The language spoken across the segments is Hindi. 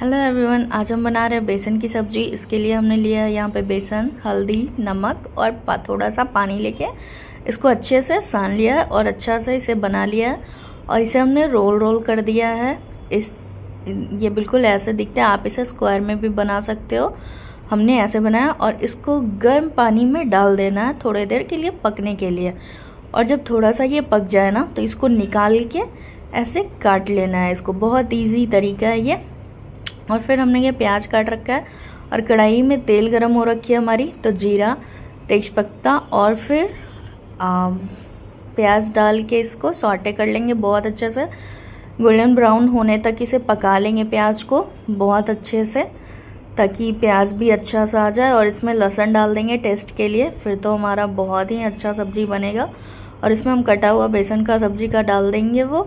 हेलो एवरीवन आज हम बना रहे हैं बेसन की सब्ज़ी। इसके लिए हमने लिया है यहाँ पे बेसन, हल्दी, नमक और थोड़ा सा पानी लेके। इसको अच्छे से सान लिया है और अच्छा से इसे बना लिया है। और इसे हमने रोल रोल कर दिया है। इस ये बिल्कुल ऐसे दिखते हैं। आप इसे स्क्वायर में भी बना सकते हो। हमने ऐसे बनाया और इसको गर्म पानी में डाल देना है थोड़ी देर के लिए पकने के लिए। और जब थोड़ा सा ये पक जाए ना तो इसको निकाल के ऐसे काट लेना है इसको। बहुत इजी तरीका है ये। और फिर हमने ये प्याज काट रखा है और कढ़ाई में तेल गरम हो रखी है हमारी तो जीरा तेज़पत्ता और फिर आ, प्याज डाल के इसको सॉटे कर लेंगे बहुत अच्छे से। गोल्डन ब्राउन होने तक इसे पका लेंगे प्याज को बहुत अच्छे से ताकि प्याज भी अच्छा सा आ जाए और इसमें लहसुन डाल देंगे टेस्ट के लिए फिर तो हमारा बहुत ही अच्छा सब्ज़ी बनेगा। और इसमें हम कटा हुआ बेसन का सब्ज़ी का डाल देंगे वो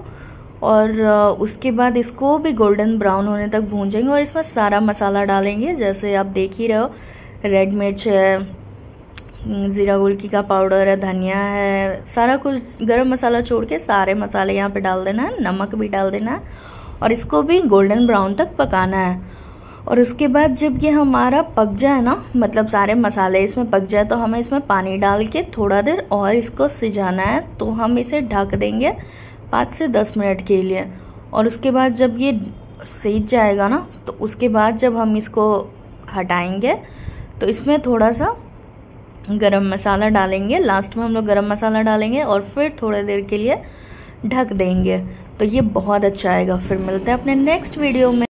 और उसके बाद इसको भी गोल्डन ब्राउन होने तक भूंजेंगे और इसमें सारा मसाला डालेंगे, जैसे आप देख ही रहे हो। रेड मिर्च है ज़ीरा गुलकी का पाउडर है, धनिया है, सारा कुछ गरम मसाला छोड़ के सारे मसाले यहाँ पे डाल देना है, नमक भी डाल देना है और इसको भी गोल्डन ब्राउन तक पकाना है। और उसके बाद जब ये हमारा पक जाए ना मतलब सारे मसाले इसमें पक जाए तो हमें इसमें पानी डाल के थोड़ा देर और इसको सिजाना है तो हम इसे ढक देंगे। पाँच से दस मिनट के लिए। और उसके बाद जब ये सीज जाएगा ना तो उसके बाद जब हम इसको हटाएँगे तो इसमें थोड़ा सा गरम मसाला डालेंगे। लास्ट में हम लोग गरम मसाला डालेंगे और फिर थोड़ी देर के लिए ढक देंगे। तो ये बहुत अच्छा आएगा। फिर मिलते हैं अपने नेक्स्ट वीडियो में।